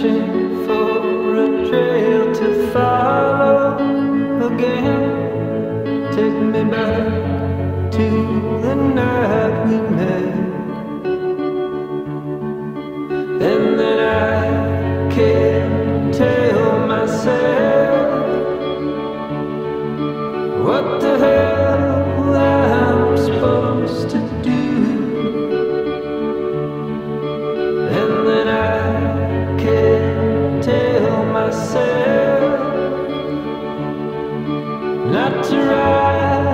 是 not to rise.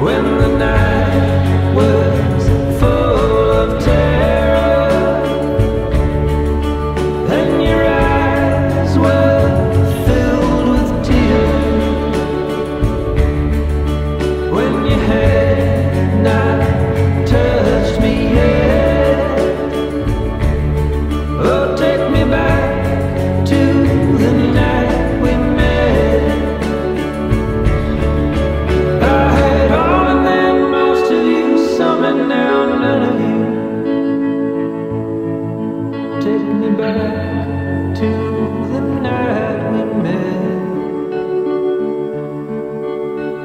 When the back to the night we met.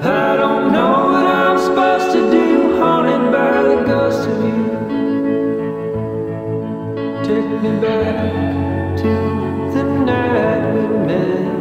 I don't know what I'm supposed to do, haunted by the ghost of you. Take me back to the night we met.